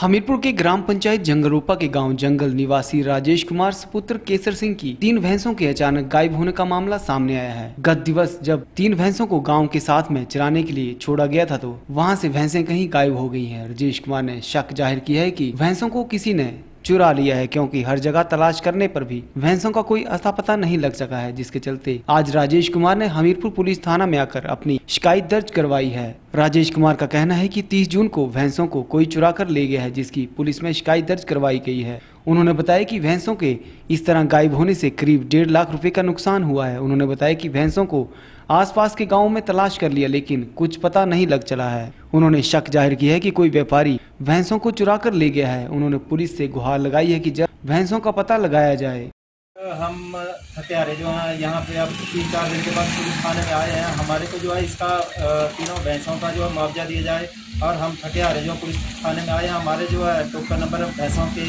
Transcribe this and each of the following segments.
हमीरपुर के ग्राम पंचायत जंगलोपा के गाँव जंगल निवासी राजेश कुमार सुपुत्र केसर सिंह की तीन भैंसों के अचानक गायब होने का मामला सामने आया है। गत दिवस जब तीन भैंसों को गाँव के साथ में चराने के लिए छोड़ा गया था तो वहाँ से भैंसें कहीं गायब हो गई हैं। राजेश कुमार ने शक ज़ाहिर किया है कि भैंसों को किसी ने चुरा लिया है, क्योंकि हर जगह तलाश करने पर भी भैंसों का कोई अता पता नहीं लग सका है, जिसके चलते आज राजेश कुमार ने हमीरपुर पुलिस थाना में आकर अपनी शिकायत दर्ज करवाई है। राजेश कुमार का कहना है कि 30 जून को भैंसों को कोई चुरा कर ले गया है, जिसकी पुलिस में शिकायत दर्ज करवाई गई है। उन्होंने बताया कि भैंसों के इस तरह गायब होने से करीब डेढ़ लाख रुपए का नुकसान हुआ है। उन्होंने बताया कि भैंसों को आसपास के गाँवों में तलाश कर लिया, लेकिन कुछ पता नहीं लग चला है। उन्होंने शक ज़ाहिर किया है कि कोई व्यापारी भैंसों को चुरा कर ले गया है। उन्होंने पुलिस से गुहार लगाई है कि जब भैंसों का पता लगाया जाए। हम हत्यारे जो हैं, यहाँ पे अब तीन चार दिन के बाद पुलिस थाने में आए हैं। हमारे को जो है, इसका तीनों भैंसों का जो है मुआवजा दिया जाए और हम हत्यारे जो पुलिस थाने में आए हैं। हमारे जो है, टोकन नंबर भैंसों के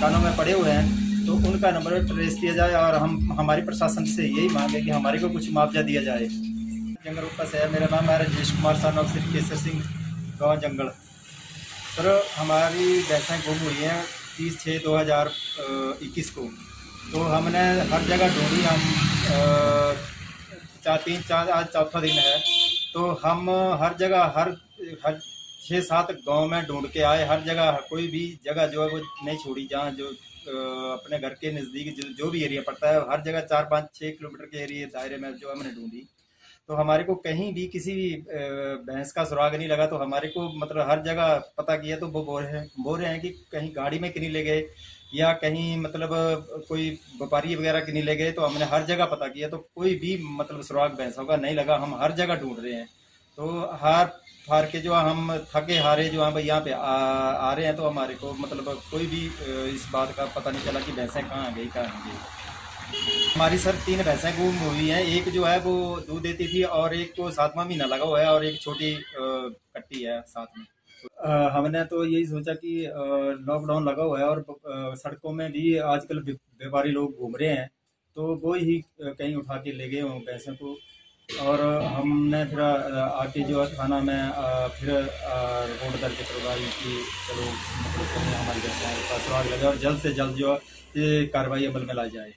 कानों में पड़े हुए हैं। तो उनका नंबर ट्रेस किया जाए और हम, हमारे प्रशासन से यही मांगे कि हमारे को कुछ मुआवजा दिया जाए। जंगल उपा से है। मेरा नाम है राजेश कुमार, सन ऑफ़ केसर सिंह, गाँव जंगल। सर हमारी भैंसें गुम हुई हैं तीस छः दो हज़ार इक्कीस को। तो हमने हर जगह ढूंढी हम चार तीन चार आज चौथा दिन है। तो हम हर जगह हर हर छः सात गाँव में ढूंढ के आए। हर जगह कोई भी जगह जो है वो नहीं छोड़ी। जहाँ जो अपने घर के नज़दीक जो, जो भी एरिया पड़ता है हर जगह चार पाँच छः किलोमीटर के एरिया दायरे में जो हमने ढूंढी। तो हमारे को कहीं भी किसी भी भैंस का सुराग नहीं लगा तो हमारे को मतलब हर जगह पता किया तो वो बोल रहे हैं बोल रहे हैं कि कहीं गाड़ी में किन्हीं ले गए या कहीं मतलब कोई व्यापारी वगैरह किन्हीं ले गए तो हमने हर जगह पता किया तो कोई भी मतलब सुराग भैंसों का नहीं लगा हम हर जगह ढूंढ रहे हैं। तो हर हार के जो हम थके हारे जो हम यहाँ पे आ, आ रहे हैं तो हमारे को मतलब कोई भी इस बात का पता नहीं चला कि भैंसें कहाँ गई कहाँ गई। हमारी सर तीन भैंसें गुम हुई हैं। एक जो है वो दूध देती थी और एक को सातवां महीना लगा हुआ है और एक छोटी कट्टी है साथ में। हमने तो यही सोचा कि लॉकडाउन लगा हुआ है और सड़कों में भी आजकल व्यापारी लोग घूम रहे हैं। तो वो ही कहीं उठा के ले गए हों भैंसों को। और हमने फिर आके जो है थाना में फिर रिपोर्ट दर्ज करवाई कि। चलो मतलब हमारी सुराग लगे और जल्द से जल्द जो है कार्रवाई अमल में लाई जाए।